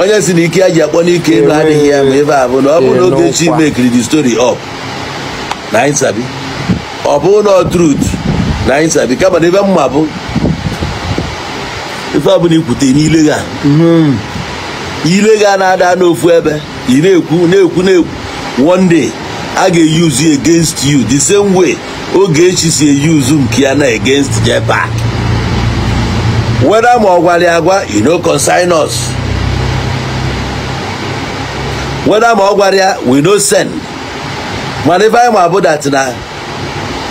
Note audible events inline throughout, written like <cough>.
onye si na ike ya ji akpọ n'ike elu adịghị ya ma ebe a bụ na ọ bụ na Ogechi Enokwa. mekiri the story up. Na anyị sabi. Ọ bụ na truth. Na anyị sabi. Kama na ebe mma bụ ife ọbụla ikwute n'ile ga ile ga na-ada n'ofu ebe ị na-ekwu na-ekwu na-ekwu. One day a ga-eyuzu against you the same way Ogechi si eyuzu nke ya na against Jepak. Whether ma ọ gwara ya agwa you no consign us. Whether ma ọ gwara ya we no send mana ife anyị ma bụ dat na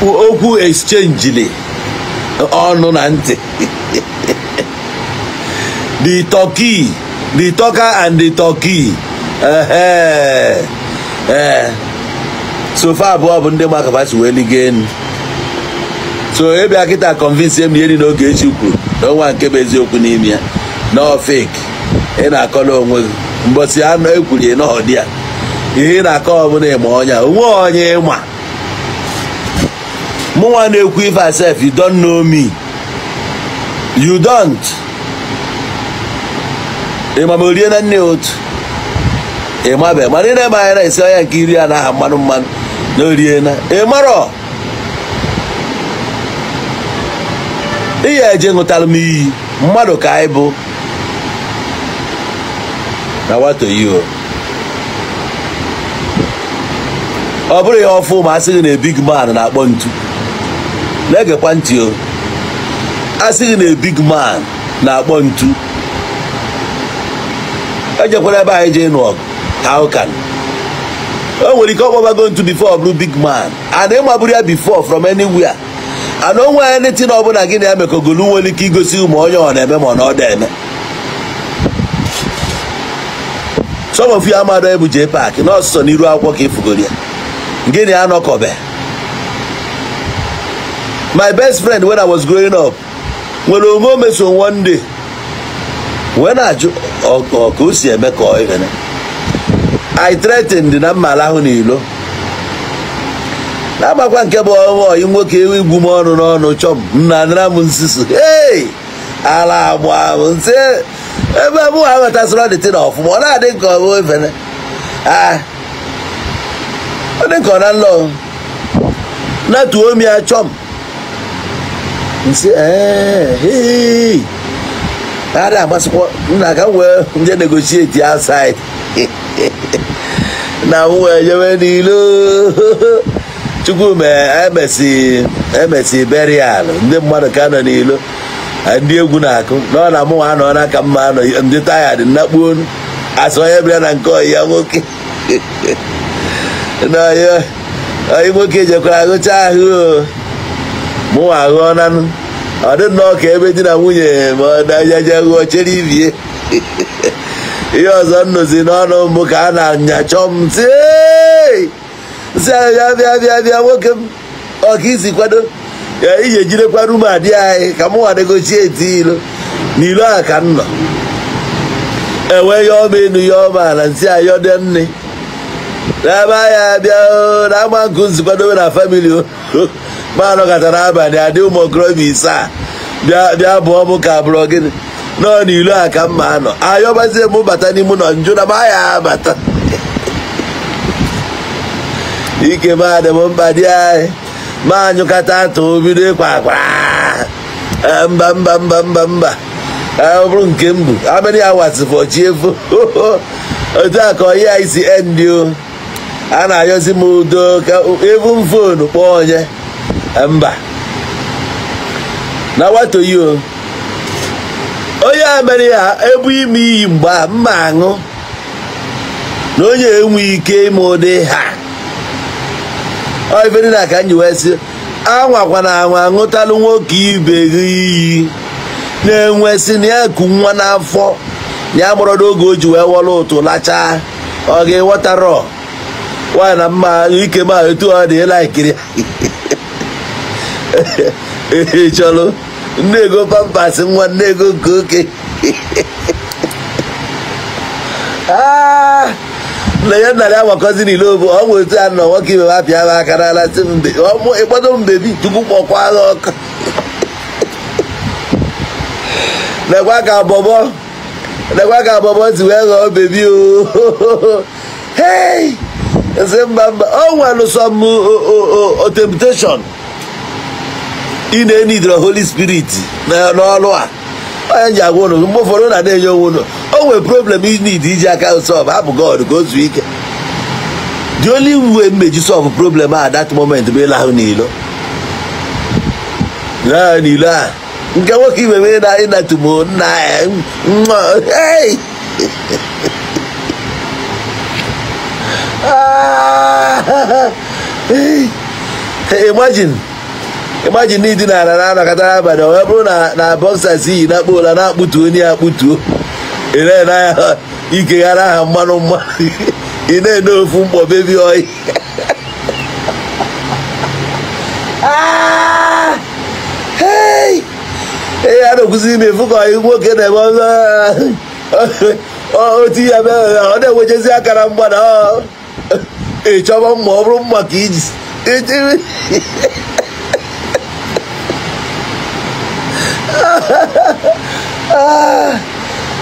okwu exchange ọnụ na ntị the turkey the talker and the turkey. Ehe ee so fa abụọ bụ ndị makaba si wee liga enu so ịbịa kịta convince m na eri na Ogechi kwuru na ọnwa nke bụ eziokwu n'ime ya na ọ ị na-akọla onwe gị mbọsị anụ ekwurie na ọdị ya. Ihe na-akọ ọbụla ịma ọnya onwe onye ịma mụnwa na-ekwu ife asef you don't know me. You don't. Ịma ma orie na nne otu? Ịmabe mana ị na-eme anya na-esi ọnya nke iri a na aha mmanụ mmanụ na orie na. Ịmarọ ya eje ṅụtara m iyi mmadụ ka anyị bụ. Na watoyi o ọ bụrụ ya ọfụ ma asị gị na big man na-akpọ ntu. Na-egekwa ntị o. Asị gị na big man na-akpọ ntu. Ejekwara ebe anyị jee nụ ọgụ how can? O nwere ike ọkpọbago ntu before ọ bụrụ big man. And ịmaburu ya before from anywhere. And o nwere anything ọbụla gị na ya mekọgolu nwere ike igosi ma onye ọ na-eme ma ọ na ọ da-eme some of you amado ebu jee park n'ọsụsọ n'iru akwụkwọ ka ifugori ya. Gịnị anọkọbe? My best friend when i was growing up nwere onwe o meso one day wee na-ajụ ka o si eme ka ọ ifene i threatened na mma alahụ n'ilo. Na-agbakwa nke bụ ọyị nwoke igbu m ọnụ n'ọnụ chọm nna nara m nsusu ala agba nsị ebe mụ ha ghọtasịrị ọdịtị na ọfụma ọ na-adị ka ọ bụ efene ọ dị ka ọ na nlọ natuo m ya chọm. Nsị ee adị amasịkwa nna ka m wee nje negotiate outside. Na m wee jewe n'ilo chukwu emesi berial ndị mmadụ ka nọ n'ilo ndị egwu na-akụ nọ na mụ anọ n'aka mma nọ ndị taya dị nnakpuo asọ onye bịa na nke ọyị nwoke ọyị nwoke jekwara agụcha ahụ mụ aghụọ nanụ ọ dị nnọọ ka ebe di na nwunye ma ọ na-ajaja ghụọ chere ibie ihe ọzọ nnụzi n'ọnụ mbụ ka a na-anyachọ m si nsị bịa bịa bịa bịa nwoke m ọka isi kwado iji ejidekwa rum adị anyị ka mụ nwadegochie eti ilo n'ilo a ka m nọ. Enwe ya ọma enu ya ọma ala nsị ayọde nne. N'ebe anya bịa na ama nkụ nzikwadobe na famili ma anọkọtara abalị adị ụmụ okorobịa ise a. Bịa bụọ m ka bụrụ gịnị? Nọ n'ilo a ka mma anọ. Ayọbazie m bata n'ime nọ njụ na ma ya abata. Ike ma dị m mkpa dị anyị. Ma anyụkata atụ bido ịkwa akwara mba mba mba mba mba. Ọ bụrụ nke m bụ amịrị ya wasịfọchi efu otu a ka ọyị anyị si endi o. A na-ayọzi m udo ka ebu m fonu kpọọ onye. Mba. Na watoyi o onye a ya ebu ime iyi mgbe mma aṅụ. Na onye enweghị ike ime ụdị ha. Ife na ka nji wee sị anwakwana anwa aṅụtalụ nwoke ibe iyi na-enwesị na ya nwa n'afọ ya mụrọdo oge o ji wee wọrọ ụtụ lachaa ọ ga-ewọtarọ nwaanyị na mma ike ma etu ọ dị ịlaikiri <laughs> chọrọ nne pampas nwa nne nke oke <laughs> nna ya nna ya gbakọzi n'ile obu ọ nwere otu a nọ nwoke ibe apịa ha aka n'ala si mbe ịkpọdo mbebi chukwu kpọkwa agha ọkụ. Lekwa ka bọbọ lekwa ka bọbọ si wee ghọọ bebi o. Hey! Nsị mba mba o nwere some temptation. Ị na-enidre holy spirit n'ọrụ a. onye ji agwa ụnụ mgbe ụfọdụ na na-enye onwe ụnụ o nwere problem inid iji aka sọlv hapụ god ka o zuo ike. The only way mmeji solve problem a that moment bụ ịlahụ n'ilo. Ịlahụ n'ilo a. Nke nwoke ibe mee na ịnatumo nna <laughs> hey! Imagine. Imagine n'idi na ala na-anọkọtara abalị ọ bụrụ na bọksas iyi na-akpụ ụla na-akpụtuo onye akpụtuo ere n'anya ikeghara aha mmanụ mmanụ ị na-ene ofu mkpọ bebi oyi ee a na-ekwuzi ime efu ka ọyị nwoke na-eme otu ya ọ na-enwechezi akara mgba na ị chọba mma ọ bụrụ mma ka iji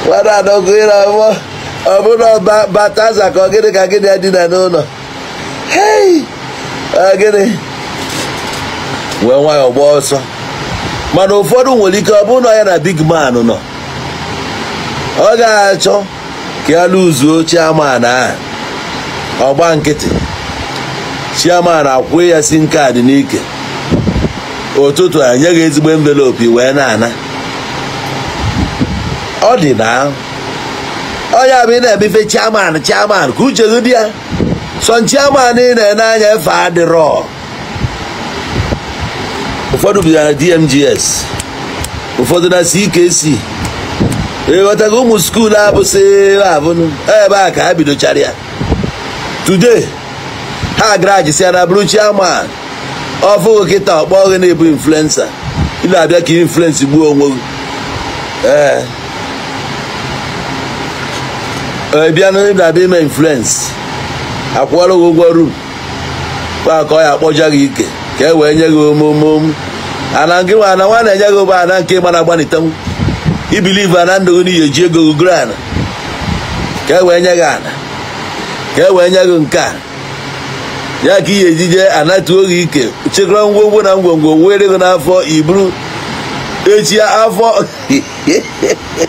nwada adọgo ịra mmụọ ọ bụrụ na bataza ka ọ gịnị ka gịnị adịna n'ụlọ. Gịnị? Wee nwayọọ gba ọsọ. Mana ụfọdụ nwere ike ọ bụrụ na ya na big man nọ. Ọ ga-achọ ka ya lụzuo chiaman ahụ ọgba nkịtị. Chiaman akwụ ya sim kaadị n'ike. Ụtụtụ a nyeghị ezigbo envelopu wee na-ana. Ọ dị na onye bụ ị na-emefe chiaman chiaman ka uche gị dị ya. Sọ chiaman ị na-ene anya efe adịrọ. Ụfọdụ bi na dmgs ụfọdụ na ckc ịghọtago ụmụ skuulu abụsị abụnụ ebe a ka ha bidochara ya. Today ha grajisia na bụrụ chiaman ọfụghị kịta ọkpọ gị na-ebu influensa ị na-abịa ka influensi gbuo onwe gị. Ee. Bịa na na-abịa ime influence. Akwụọrọ gị ụgwọ rum kwa ka ọ ya akpọja gị ike ka e wee nye gị omomom. Ana nwa ana nwa na-enye gị ụba ana nke gbara agbanitenwu ibiliv ana ndụ gị n'ihi eji ego gị gụrụ ana. Ka e wee nye gị ana. Ka e wee nye gị nke a. Ya ka ihe ejije anatuo gị ike. Chekara ngwongwo na ngwongwo were gị n'afọ iburu echi afọ. <laughs>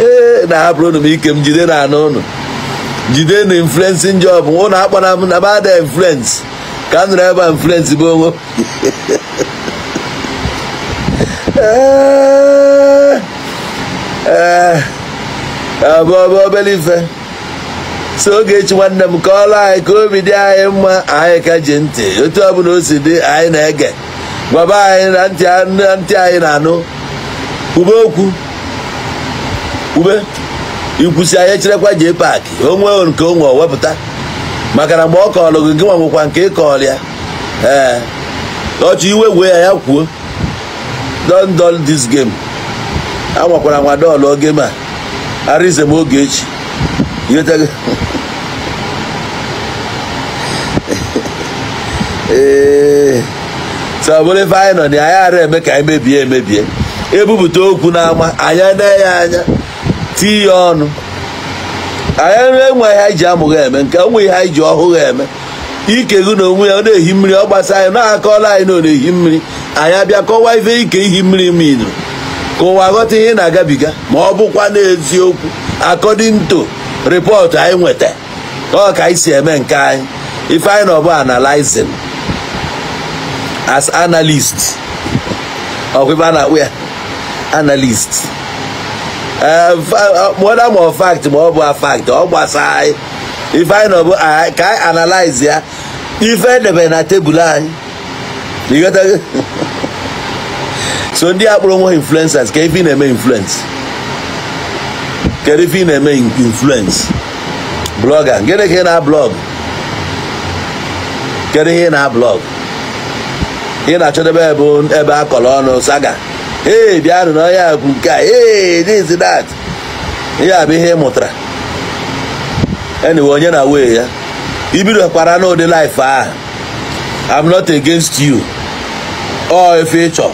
ee na-ahapụrụ m ike m jide na anụ ụnụ jide na influencing job. Ụnụ akpọna m na bada influence. Ka nọrọ ebe a influence bụ onwe <laughs> ee abụọ obere ife. So Ogechi nwanne m ka ọrụ anyị ka obi dị anyị mma anyị ka ji ntị. Otu ọbụla o si dị anyị na-ege. Gwaba anyị na ntị anyị na-anụ. Kwube okwu. Kwube ikwusi anyị echerekwa jee paakị onwe nke onwe wepụta. Maka na mgbe ọ kọọrọ gị gị nwa nwekwa nke ị ya. Ee ọchọ iwe wee ya ya kwuo don dol this game. A nwakwara nwa dọọlụ game a arize m Ogechi <laughs> ee sabụrụ ife anyị nọ na anyị ara eme ka anyị mebie emebie. Ebupụta okwu n'ama anyị na ya anya. Tii ya ọnụ. Anyị enwe ihe anyị ji amụghị eme nke onwe ihe anyị ji ọhụghị eme. Ike gị na onwe ya ọ na-ehi mmiri ọ gbasa anyị na-akọọla anyị na ọ na-ehi mmiri. Anyị abịa kọwaa ife ike ihi mmiri minụ ka ụwa ghọta ihe na-agabiga ma ọ bụkwa n'eziokwu according to rịpọtụ anyị nweta ọ ka anyị si eme nke anyị. Ife anyị na ọ bụ analyzing. As analyst. Ọkwa na-akpụ ya? Analyst. Whether ma fact ma ọ bụ fact ọ gbasa anyị ife anyị na ọ bụ ka anyị analyze ya ife edebe na tebụl anyị so ndị akpụrụ onwe influencers ka ife ị na-eme influence? Kedu ife ị na-eme influence? Blọga gịnị ka ị na-blọg kedu ihe ị na-blọg ị na-achọdebe ebe a ọnụ saga? Ee bịanụ na onye bụ nke a. Ee this that. Ihe a bụ ihe ị mụtara. Anyway onye na wee ya ibido kwara n'ụdị life ahụ I'm not against you. Ọ efe ịchọ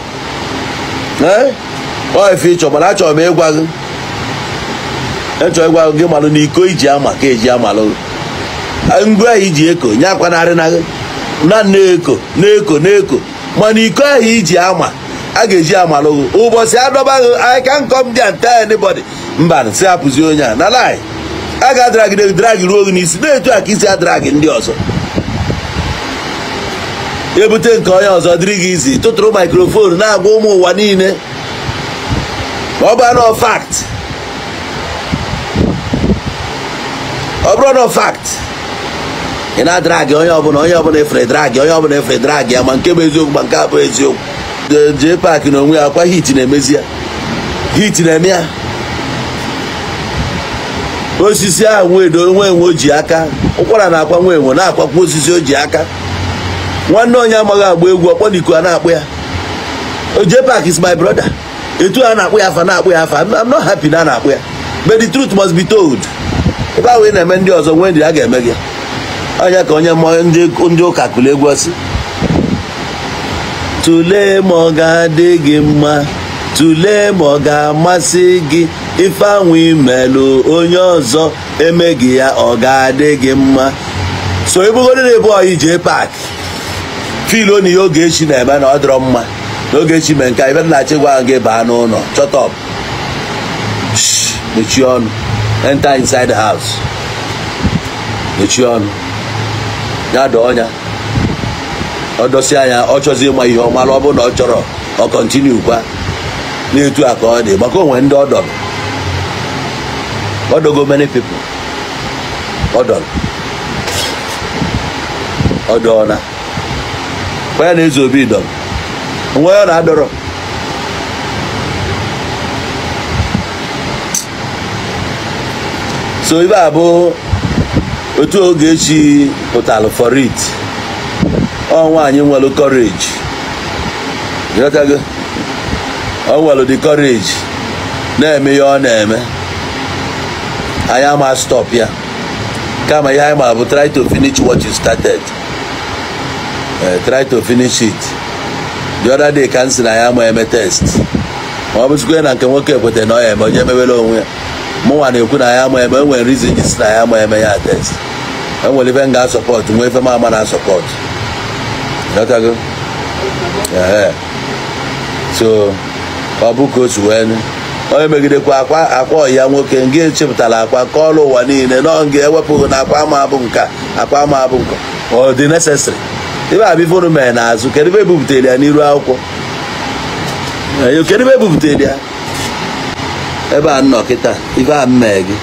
ife ịchọ mana achọrọ m ịgwa gị. Echọrọ ịgwa gị malụ na iko iji ama ka eji amalụ. Ngwa ahụ iji eko nye akwanarị na gị. Na na-eko na-eko na-eko mana iko ahụ iji ama a ga-eji amalụ gị ụbọchị adọba gị I can come there and tell anybody. Mba si hapụzi onye a. Na lai a ga-adragide dragị ruo gị n'isi. Na-etu a ka isi adragị ndị ọzọ. Ebute nke onye ọzọ dịrị gị izi. Tụtụrụ mikrofon na-agwa ụmụ ụwa niile. Ma ọ bụ anọ fakt ọ bụrụ na fakt ị na-adragị onye ọbụla onye ọbụla efere dragị onye ọbụla efere dragị ya ma nke bụ eziokwu ma nke abụghị eziokwu. Jee paakị na onwe ya akwa hit na-emezi ya. Hit na-eme ya. Osisi ahụ nwedo nwe enwe o ji aka. Ụkwara na-akwa nwe enwe na-akwakwa osisi o ji aka. Nwanne onye amaghị agba egwu ọkpọniko a na-akpụ ya. Oje park is my brother. Etu a na-akpụ ya afa na-akpụ ya afa. I'm not happy na a na-akpụ ya. But the truth must be told. Ebe ahụ ị na-eme ndị ọzọ nwee ndị a ga-eme gị. Onye ka onye mmụọ ndị ụka kụrụ egwu ọ sị. Tụlee ma ọ ga-adị gị mma. Tụlee ma ọ ga-amasị gị ife anwụ imelụ onye ọzọ emeghị ya, ọ ga-adị gị mma. So ebugoro na-ebu ọyị jee paak filo na ihe ogechi na-eme na ọ dịrọ mma. Na ogechi mee nke ibe na-achị gwa gị baa n'ụlọ. Chọtọp mechie ọnụ. Enter inside the house. Mechie ọnụ. Ya dọọ ọnya. Ọ anya ọ chọzi ịma ihe ọmalụ ọ bụrụ na ọ chọrọ ọ kọntinu kwa. Na-etu a ka ọ dị maka onwe ndị ọ dọrọ ọ dogo many people. Ọ dọrọ. Ọ dọọna kwa ya na eze obi dọrọ onwe ya na-adọrọ. So ibe a bụ otu Ogechi pụtalụ for ọ nwaanyị nwere courage. Ghọtago ọ nwere the courage. Na-eme ihe ọ na-eme anyị ama stop ya. Kama ihe anyị ma bụ try to finish what you started. Uh, try to finish it. The other day ka m sị na ya ma eme test. Ma ọ bụzikwa na nke nwoke ekweta na ọ eme onye emewere onwe ya. Mụnwa na-ekwu na ya ma eme enwere reason ji si na ya ma eme ya test. Enwere ife m ga-asọpọtụ nwee ife m ama na asọpọtụ ghọtago so ọ bụ ka wee onye megidekwa akwa akwa ọya nwoke nke echepụtara akwa ka ụwa niile nọ na akwa ama abụ nka akwụkwọ? Kedu ya? Ebe a nnọ ife a mmee gị.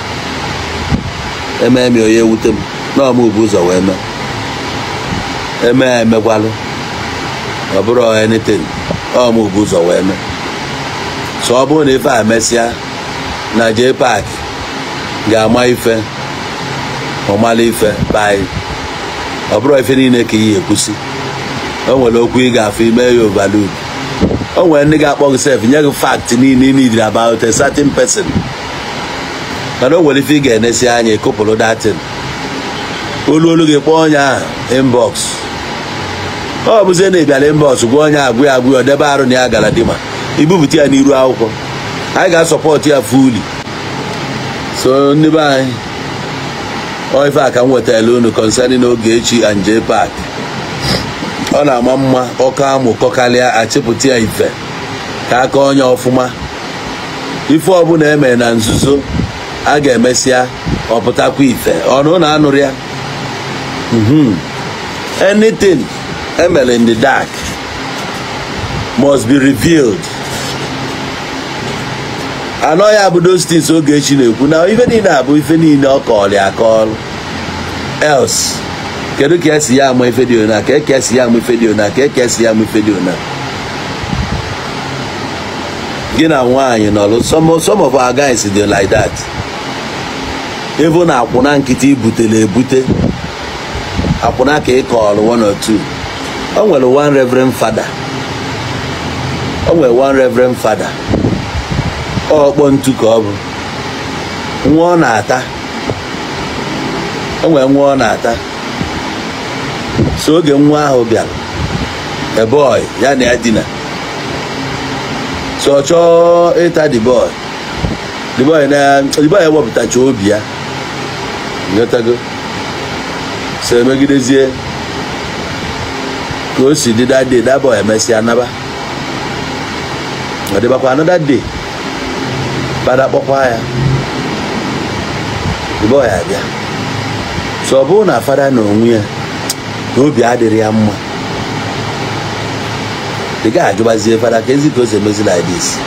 Emee m onye ewute m na ọmụ ụzọ wee mee. Emee ọ bụrụ anything bụ ụzọ wee mee. So ọ bụrụ na ife a mesịa na jee paak ga-ama ife ọmala ife bai ọ bụrụ ife niile ka iyi ekwusi o nwere okwu ị ga-afụ ime ya overlook o nwere ndị ga-akpọ gị sef nye gị fact niile ị need about a person. Mana o nwere ife ị ga-enesi anya ekopụrụ datin olu olu gị kpọọ onye ahụ inbox. Ọ bụzie na ị bịara inbox gwa onye agwụ ya agwụ ya debe arụ na ya gara dima ibupụta ya n'iru akwụkwọ. Anyị ga-asọpọtụ ya fuli so ndị be anyị ife a ka m wetara unu concerning Ogechi and Jay Park. Ọ na-ama mma ọkọ amụ kọkalịa achịpụta ya ife. Ka aka onye ọfụma. Ife ọbụla emere na nzuzo a ga-emesịa ọpụtakwa ife. Ọnụ na anụrụ ya? Anything. Emere in the dark must be revealed. Anọ ya bụ those things Ogechi na-ekwu. Na ife niile abụ ife niile ọ kọọrọ ya akọọlụ. Else kedu ka esi ya ama ife dị ona ka eke esi ya ama ife dị ona ka eke esi ya ama ife dị ona gị na nwaanyị nọrụ some of our guys dị like that. Even akwụna nkịtị butere ebute. Akwụna ka ị kọọrọ one or two. O nwere one reverend fada o nwere one reverend fada ọkpọ ntu ka ọ bụ. Nwa ọ na-ata. O nwere nwa ọ na-ata. So oge nwa ahụ bịara eboy ya na ya dina so chọọ ịta the boy. The boy na the boy ewepụtacha obi ya. Nghọtago so emegidezie. Ka o si dị that day that boy emesịa naba ọ dịbakwa another day. Fada kpọkwa ya boy abịa so ọ bụrụ na fada na onwe ya na obi adịrị ya mma. Ị gaghị ajụbazie fada ka ezi ka o si emezi like this.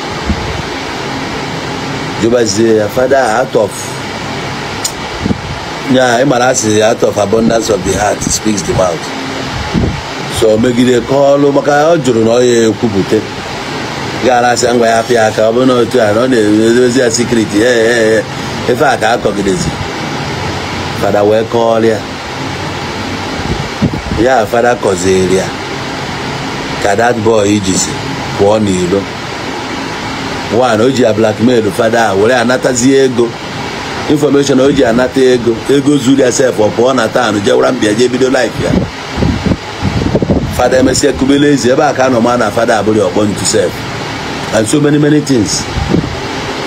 Jụbazie ya fada out of ya ịmara asị out of abundance of the heart speaks the mouth. So megide kọọlụ maka ọ jụrụ na ọ ya ekwupụta gara asị ngwa ya apịa aka ọ bụrụ na otu a na ọ na-edozi ya sikriti ee efe a ka akọgidezi fada wee kọọlụ ya. Ya fada kọziri ya. Ka that boy jizi pụọ n'ilo. One o ji ya blackmail fada a were anatazie ego. Information o ji anata ego. Ego zuru ya sef ọ pụọ na taụnụ jewara mbịa jee bido life ya. Fada emesịa kubele ezi ebe a ka anọ ma na fada abụrụ ọkpọ ntu sef and so many many things.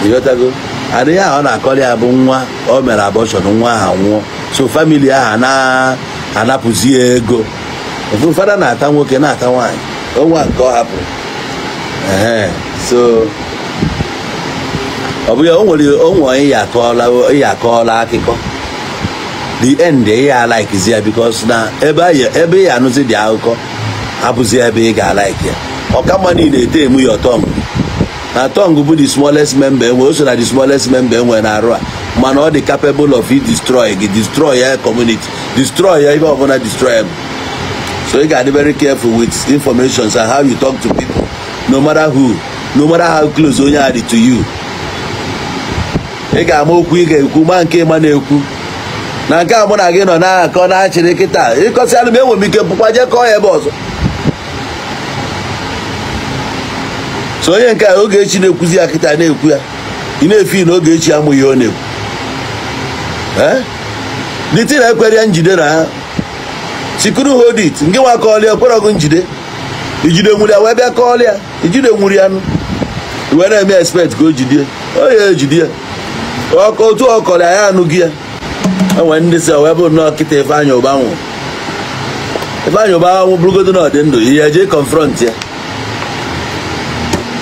Ịghọtago adịghị ahụ ọ na-akọrọ ya bụ nwa o mere abọshọn nwa ahụ nwụọ so famili ahụ na-anapụzi ya ego. Ofu fada na-ata nwoke na-ata nwaanyị onwa nke ọ hapụrụ so ọ bụ ya o nwere onwe ịya akọọla akụkọ the end ịya alaikizi ya bikos na ebe ya anụzi dị akụkọ abụzi ebe ị ga-alaiki ya. Ọkamma niile ete emu ya ọtọngụ na tọngụ bụ the smallest member enwe o so na the smallest member enwe na arụ a. Mana ọ dị capable of destroy gị destroy ya community destroy ya ibe ọbụla destroy ya so ị ga-adị very careful with informations and how you talk to people no matter who no matter how close onye a dị to you. Ị ga-ama okwu ị ga-ekwu ma nke ịma na-ekwu. Na nke a mụ na gị nọ na-akọ na-achịrị kịta ịkọsịalụ m enwe m ike pụkwa jee kọọ ya ebe ọzọ. So onye nke a oge echi na-ekwuzi ya kịta na-ekwu ya. Ị na-efi na oge echi amụghị ọ na-ekwu. Dịtị na ekwere ya njide na ha. Sikuru hodit nke nwa kọọlịa okwerọgụ njide. Ijide nwuri ya wee bịa kọọlịa ijide nwuri ya nụ wee na-eme expect ka o jidie o ya ejide ya. Otu ọ kọrọ ya anụghị ya. Enwere ndị si wee bụ nnọọ kịta Ifeanyị Ụba nwụrụ Ifeanyị Ụba nwụ bụrụgodo na ọdị ndụ ihe jee confront ya.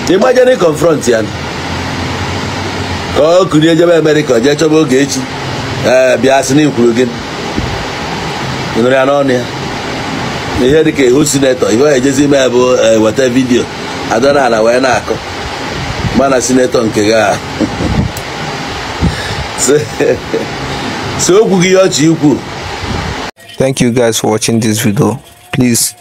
Ịgbajere confront ya? Ka ọ kurie jebe Amerịka jee chọba oge echi. Ee bịa sị na ikwuru gị. Nụrụ ya n'ọnụ ya. Ihe dịka ihu sinetọ ihe ejezi ime ya bụ weta vidiyo adọna ala wee na-akọ mana sinetọ nke gị a <laughs> <laughs> okwu gị ọchị ikwu. Thank you guys for watching this video. Please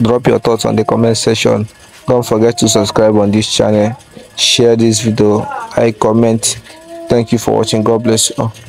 drop your thoughts on the comment section. Don't forget to subscribe on this channel share this video like comment. Thank you for watching. God bless you